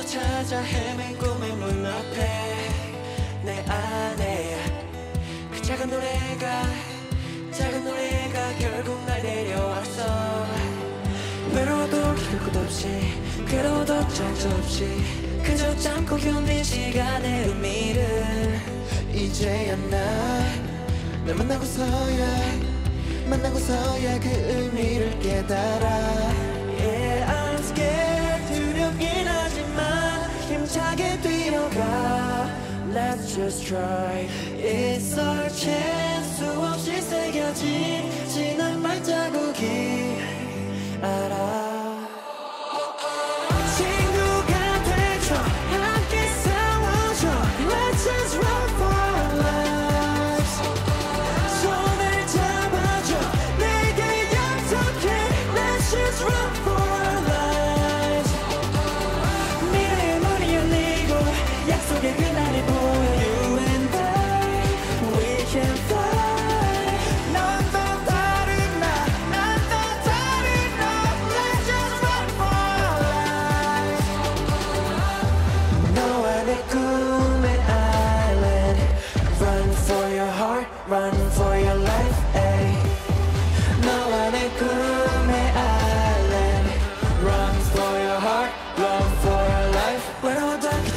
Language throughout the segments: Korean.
찾아 헤맨 꿈의 문 앞에 내 안에 그 작은 노래가 작은 노래가 결국 날 데려왔어. 외로워도 기댈 곳 없이 괴로워도 짤수 없이 그저 참고 견딘 시간의 의미를 이제야 날 만나고서야 만나고서야 그 의미를 깨달아 Let's just try It's our chance 수없이 새겨진 지난 발자국이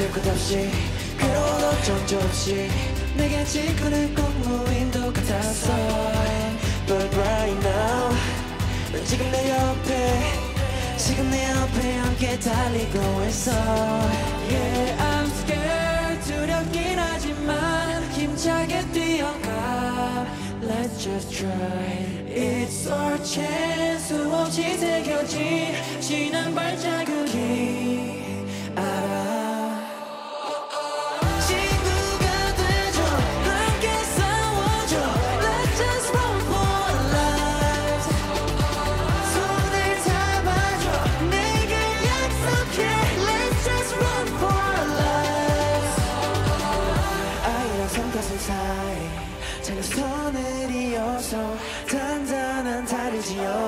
기댈 곳 없이 괴로워도 정처 없이 내게 지구는 꼭 무인도 같았어 But right now 넌 지금 내 옆에 지금 내 옆에 함께 달리고 있어. Yeah I'm scared 두렵긴 하지만 힘차게 뛰어가. Let's just try. It's our chance 수없이 새겨진 지난 발자국 이어서 단단한 다리 지어